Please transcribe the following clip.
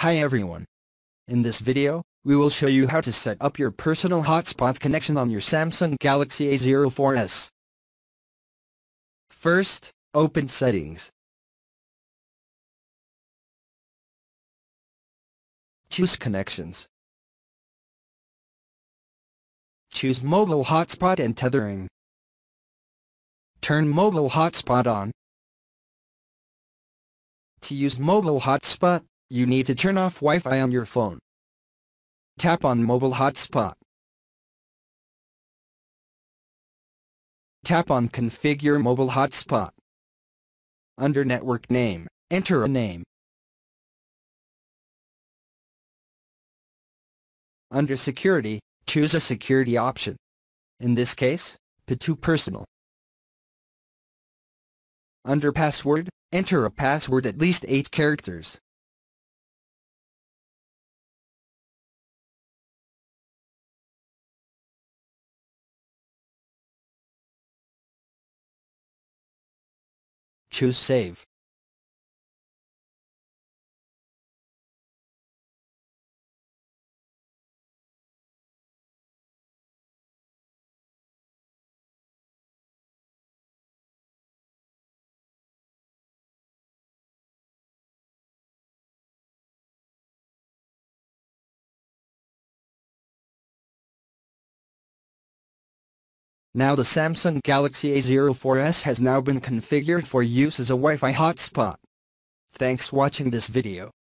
Hi everyone. In this video, we will show you how to set up your personal hotspot connection on your Samsung Galaxy A04s. First, open Settings. Choose Connections. Choose Mobile Hotspot and Tethering. Turn Mobile Hotspot on. To use Mobile Hotspot, you need to turn off Wi-Fi on your phone. Tap on Mobile Hotspot. Tap on Configure Mobile Hotspot. Under Network Name, enter a name. Under Security, choose a security option. In this case, WPA2 Personal. Under Password, enter a password at least 8 characters. Choose Save. Now the Samsung Galaxy A04s has now been configured for use as a Wi-Fi hotspot. Thanks watching this video.